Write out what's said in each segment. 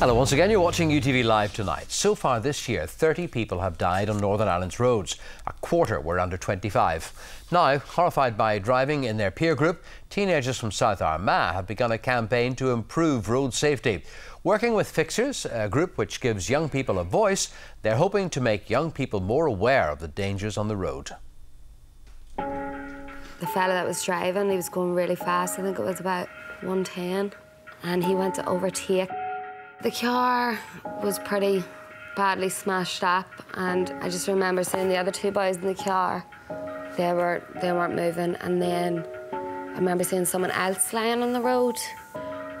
Hello, once again, you're watching UTV Live tonight. So far this year, 30 people have died on Northern Ireland's roads. A quarter were under 25. Now, horrified by driving in their peer group, teenagers from South Armagh have begun a campaign to improve road safety. Working with Fixers, a group which gives young people a voice, they're hoping to make young people more aware of the dangers on the road. The fella that was driving, he was going really fast. I think it was about 110. And he went to overtake the car was pretty badly smashed up, and I just remember seeing the other two boys in the car. They were they weren't moving, and then I remember seeing someone else lying on the road,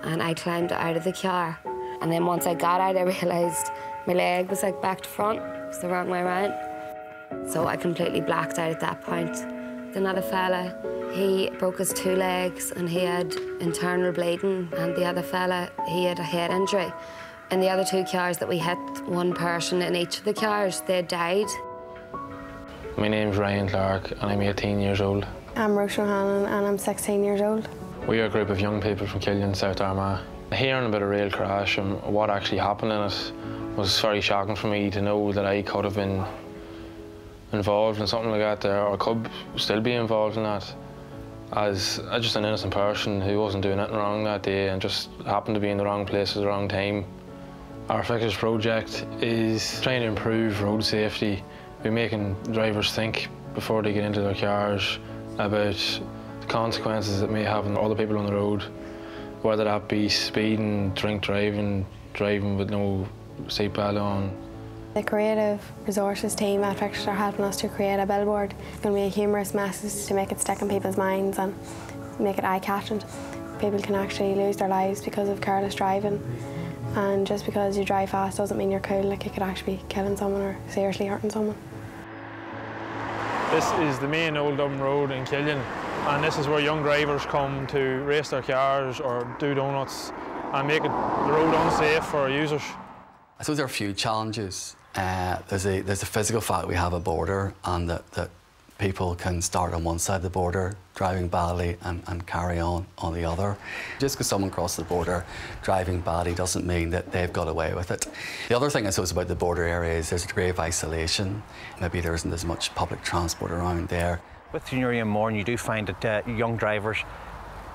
and I climbed out of the car. And then once I got out, I realised my leg was like back to front. It was the wrong way around. So I completely blacked out at that point. Another fella, he broke his two legs and he had internal bleeding, and the other fella, he had a head injury. In the other two cars that we hit, one person in each of the cars, they died. My name's Ryan Clarke and I'm 18 years old. I'm Roisin O'Hanlon and I'm 16 years old. We are a group of young people from Killean, South Armagh. Hearing about a rail crash and what actually happened in it was very shocking for me to know that I could have been involved in something like that there, or could still be involved in that. As uh, just an innocent person who wasn't doing anything wrong that day and just happened to be in the wrong place at the wrong time. Our Fixers project is trying to improve road safety by making drivers think before they get into their cars about the consequences it may have on other people on the road, whether that be speeding, drink driving, driving with no seatbelt on. The creative resources team at Fixers are helping us to create a billboard. It's going to be a humorous message to make it stick in people's minds and make it eye-catching. People can actually lose their lives because of careless driving. And just because you drive fast doesn't mean you're cool, like you could actually be killing someone or seriously hurting someone. This is the main Old Dublin Road in Killean and this is where young drivers come to race their cars or do donuts and make it, the road unsafe for users. I suppose there are a few challenges uh, there's a there's a physical fact we have a border and that, that people can start on one side of the border driving badly and, and carry on on the other. Just because someone crosses the border driving badly doesn't mean that they've got away with it. The other thing I suppose about the border area is there's a degree of isolation. Maybe there isn't as much public transport around there. With Newry and Mourne, you do find that uh, young drivers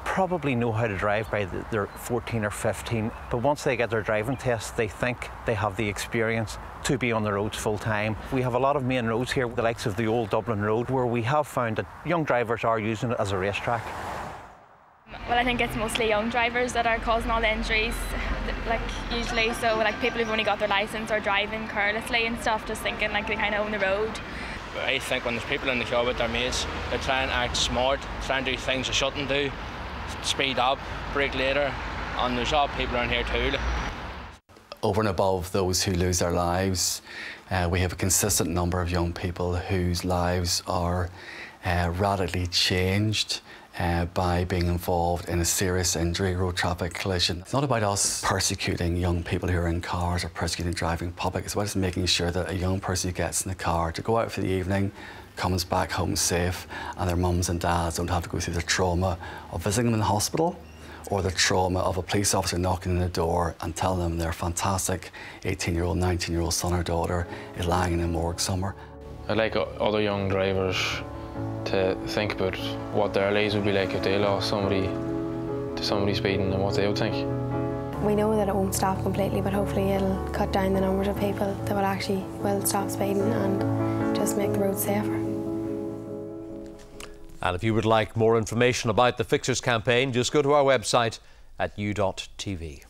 probably know how to drive by the, they're 14 or 15, but once they get their driving test, they think they have the experience to be on the roads full time. We have a lot of main roads here, the likes of the old Dublin Road, where we have found that young drivers are using it as a racetrack. Well, I think it's mostly young drivers that are causing all the injuries, like usually. So, like people who've only got their license or driving carelessly and stuff, just thinking like they kind of own the road. I think when there's people in the car with their mates, they try and act smart, try and do things they shouldn't do, speed up, brake later, and there's all people around here too. Over and above those who lose their lives, uh, we have a consistent number of young people whose lives are uh, radically changed uh, by being involved in a serious injury, road traffic collision. It's not about us persecuting young people who are in cars or persecuting driving public. It's about us making sure that a young person who gets in the car to go out for the evening, comes back home safe and their mums and dads don't have to go through the trauma of visiting them in the hospital or the trauma of a police officer knocking on the door and telling them their fantastic 18-year-old, 19-year-old son or daughter is lying in a morgue somewhere. Like other young drivers to think about what their lives would be like if they lost somebody to somebody speeding and what they would think. We know that it won't stop completely, but hopefully it'll cut down the numbers of people that will actually will stop speeding and just make the roads safer. And if you would like more information about the Fixers campaign, just go to our website at u.tv.